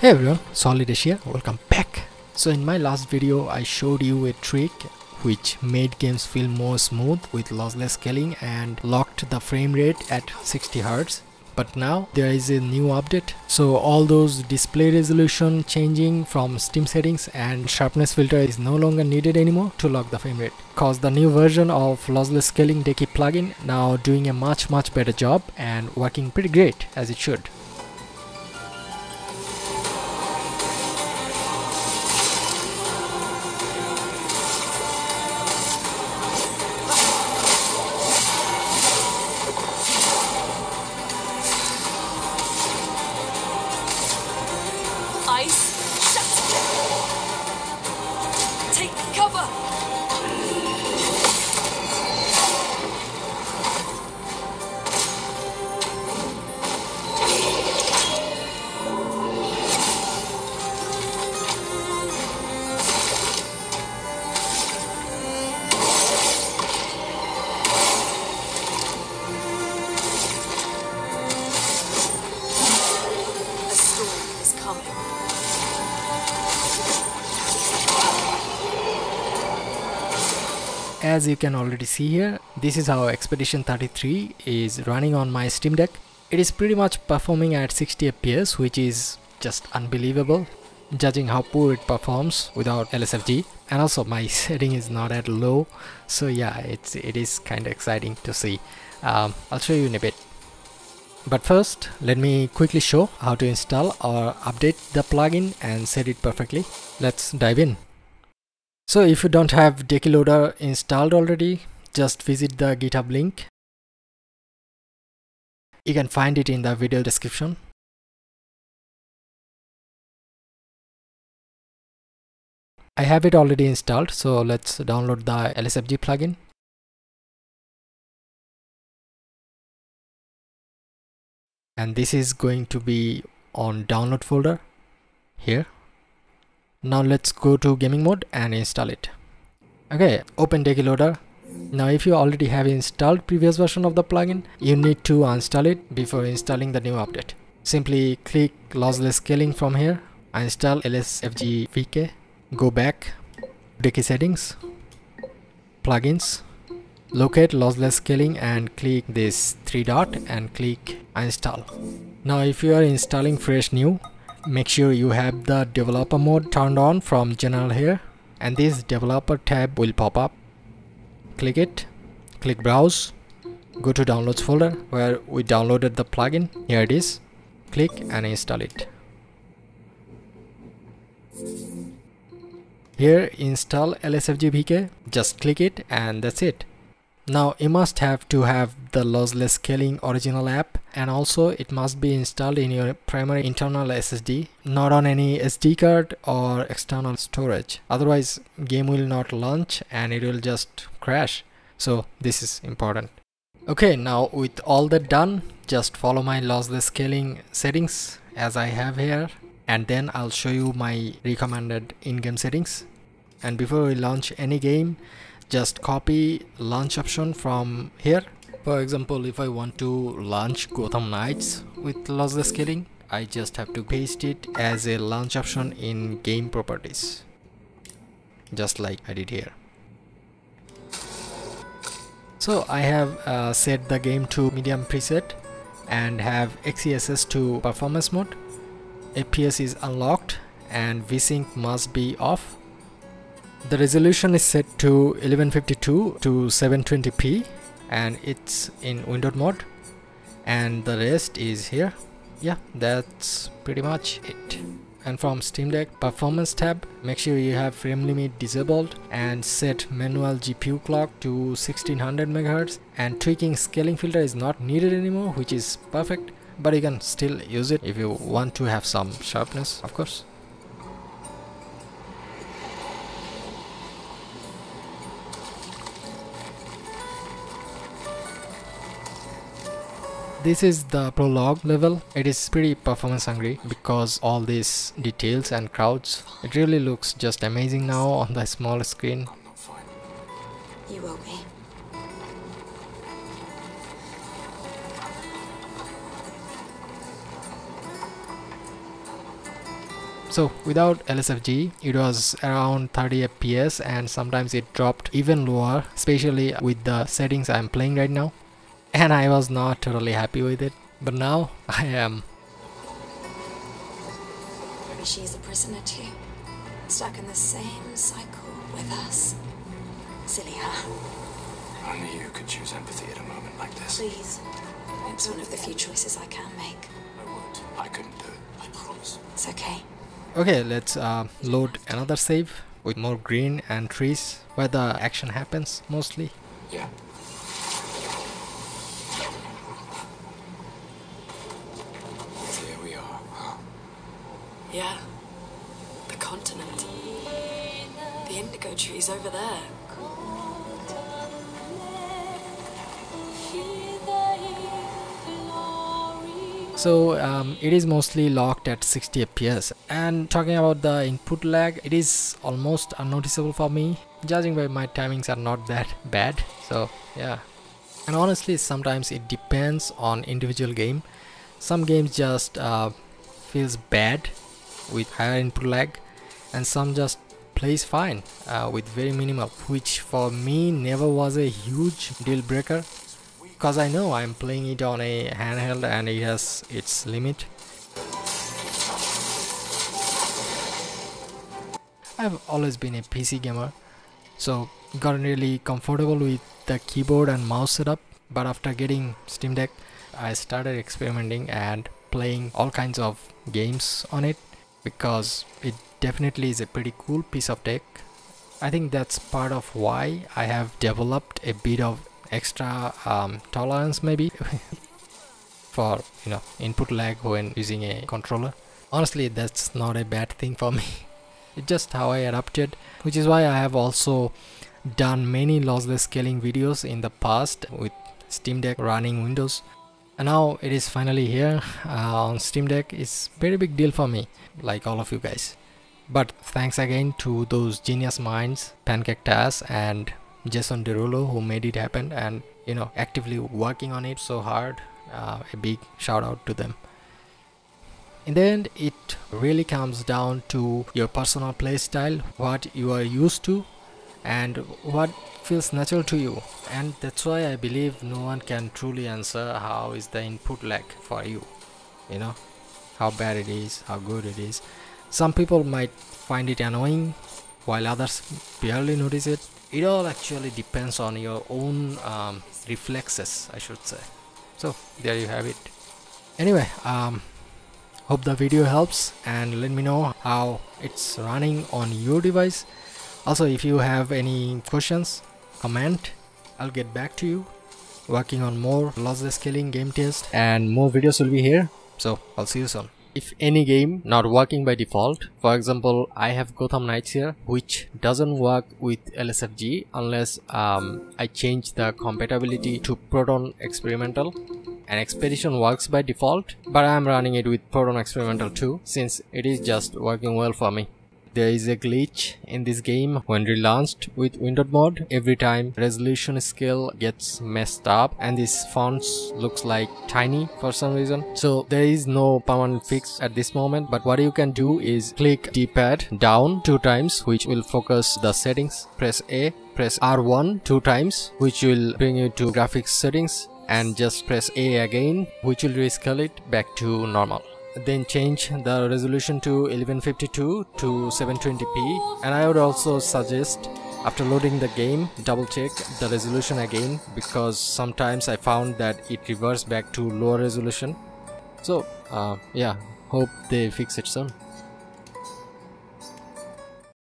Hey everyone, Solid Asia, welcome back. So in my last video I showed you a trick which made games feel more smooth with lossless scaling and locked the frame rate at 60 Hz. But now there is a new update so all those display resolution changing from Steam settings and sharpness filter is no longer needed anymore to lock the frame rate cause the new version of lossless scaling Decky plugin now doing a much much better job and working pretty great as it should. As you can already see here, this is how Expedition 33 is running on my Steam Deck. It is pretty much performing at 60 FPS which is just unbelievable judging how poor it performs without LSFG and also my setting is not at low. So yeah it's it is kind of exciting to see. Um, I'll show you in a bit. But first let me quickly show how to install or update the plugin and set it perfectly. Let's dive in so if you don't have Decky Loader installed already, just visit the GitHub link. You can find it in the video description. I have it already installed, so let's download the LSFG plugin. And this is going to be on download folder here now let's go to gaming mode and install it. Okay open Decky Loader. Now if you already have installed previous version of the plugin you need to uninstall it before installing the new update. Simply click lossless scaling from here install lsfgvk go back Decky settings plugins locate lossless scaling and click this three dot and click install now if you are installing fresh new make sure you have the developer mode turned on from general here. And this developer tab will pop up. Click it. Click browse. Go to downloads folder where we downloaded the plugin. Here it is. Click and install it. Here install lsfg vk just click it and that's it now you must have to have the lossless scaling original app and also it must be installed in your primary internal SSD not on any SD card or external storage. Otherwise game will not launch and it will just crash. So this is important. Okay now with all that done just follow my lossless scaling settings as I have here and then I'll show you my recommended in-game settings. And before we launch any game just copy launch option from here. For example if I want to launch Gotham Knights with lossless scaling I just have to paste it as a launch option in game properties just like I did here. So I have uh, set the game to medium preset and have XeSS to performance mode. FPS is unlocked and VSync must be off the resolution is set to 1152 to 720p and it's in windowed mode. And the rest is here. Yeah that's pretty much it. And from steam deck performance tab make sure you have frame limit disabled and set manual gpu clock to 1600 megahertz. And tweaking scaling filter is not needed anymore which is perfect but you can still use it if you want to have some sharpness of course this is the prologue level. It is pretty performance hungry because all these details and crowds. It really looks just amazing now on the small screen. You owe me. so without LSFG it was around 30 fps and sometimes it dropped even lower especially with the settings I'm playing right now and I was not totally happy with it but now I am Maybe she's a prisoner too. Stuck in the same cycle with us. Silly her. Only you could choose empathy at a moment like this. Please. It's one of the few choices I can make. I would. I couldn't do it. I promise. It's okay. okay let's uh, load another save with more green and trees where the action happens mostly Yeah. So here we are, huh? Yeah. The continent. The indigo trees over there. so um, it is mostly locked at 60 fps and talking about the input lag it is almost unnoticeable for me. Judging by my timings are not that bad so yeah. And honestly sometimes it depends on individual game. Some games just uh, feels bad with higher input lag and some just plays fine uh, with very minimal which for me never was a huge deal breaker because I know I'm playing it on a handheld and it has its limit. I've always been a PC gamer, so got really comfortable with the keyboard and mouse setup. But after getting Steam Deck, I started experimenting and playing all kinds of games on it because it definitely is a pretty cool piece of tech. I think that's part of why I have developed a bit of extra um, tolerance maybe for you know input lag when using a controller. Honestly that's not a bad thing for me. It's just how I adapted which is why I have also done many lossless scaling videos in the past with Steam Deck running Windows and now it is finally here uh, on Steam Deck. It's very big deal for me like all of you guys. But thanks again to those genius minds PancakeTAS and Jason Derulo who made it happen and you know actively working on it so hard. Uh, a big shout out to them. In the end it really comes down to your personal play style what you are used to and what feels natural to you. And that's why I believe no one can truly answer how is the input lag for you. You know how bad it is how good it is. Some people might find it annoying while others barely notice it. It all actually depends on your own um, reflexes i should say. So there you have it. Anyway um, hope the video helps and let me know how it's running on your device also if you have any questions comment i'll get back to you. Working on more lossless scaling game test and more videos will be here. So i'll see you soon. If any game not working by default for example i have gotham knights here which doesn't work with lsfg unless um, i change the compatibility to proton experimental. And expedition works by default but i'm running it with proton experimental too since it is just working well for me there is a glitch in this game. When relaunched with windowed mode every time resolution scale gets messed up and this fonts looks like tiny for some reason. So there is no permanent fix at this moment but what you can do is click d-pad down two times which will focus the settings. Press a press r1 two times which will bring you to graphics settings and just press a again which will rescale it back to normal then change the resolution to 1152 to 720p and I would also suggest after loading the game double check the resolution again because sometimes I found that it reverts back to lower resolution. So uh, yeah hope they fix it soon